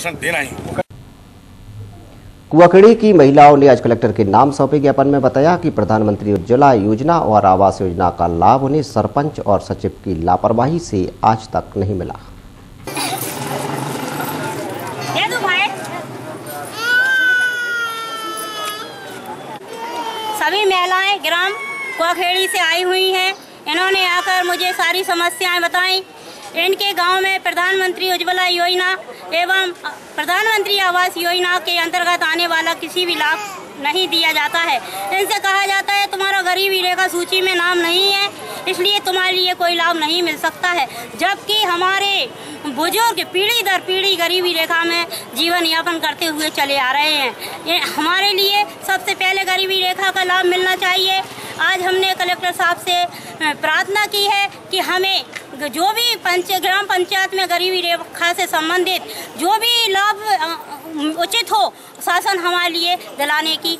देना ही कुआखेड़ी की महिलाओं ने आज कलेक्टर के नाम सौंपे ज्ञापन में बताया कि प्रधानमंत्री उज्ज्वला योजना और आवास योजना का लाभ उन्हें सरपंच और सचिव की लापरवाही से आज तक नहीं मिला। दे दो भाई। सभी महिलाएँ ग्राम कुआखेड़ी से आई हुई हैं। इन्होंने आकर मुझे सारी समस्याएँ बताई। इनके गाँव में प्रधानमंत्री उज्ज्वला योजना एवं प्रधानमंत्री आवास योजना के अंतर्गत आने वाला किसी भी लाभ नहीं दिया जाता है। इनसे कहा जाता है, तुम्हारा गरीबी रेखा सूची में नाम नहीं है, इसलिए तुम्हारे लिए कोई लाभ नहीं मिल सकता है। जबकि हमारे बुज़ुर्ग पीढ़ी दर पीढ़ी गरीबी रेखा में जीवन यापन करते हुए चले आ रहे हैं। ये हमारे लिए सबसे पहले गरीबी रेखा का लाभ मिलना चाहिए। आज हमने कलेक्टर साहब से प्रार्थना की है कि हमें जो भी पंच ग्राम पंचायत में गरीबी रेखा से संबंधित जो भी लाभ उचित हो, शासन हमारे लिए दिलाने की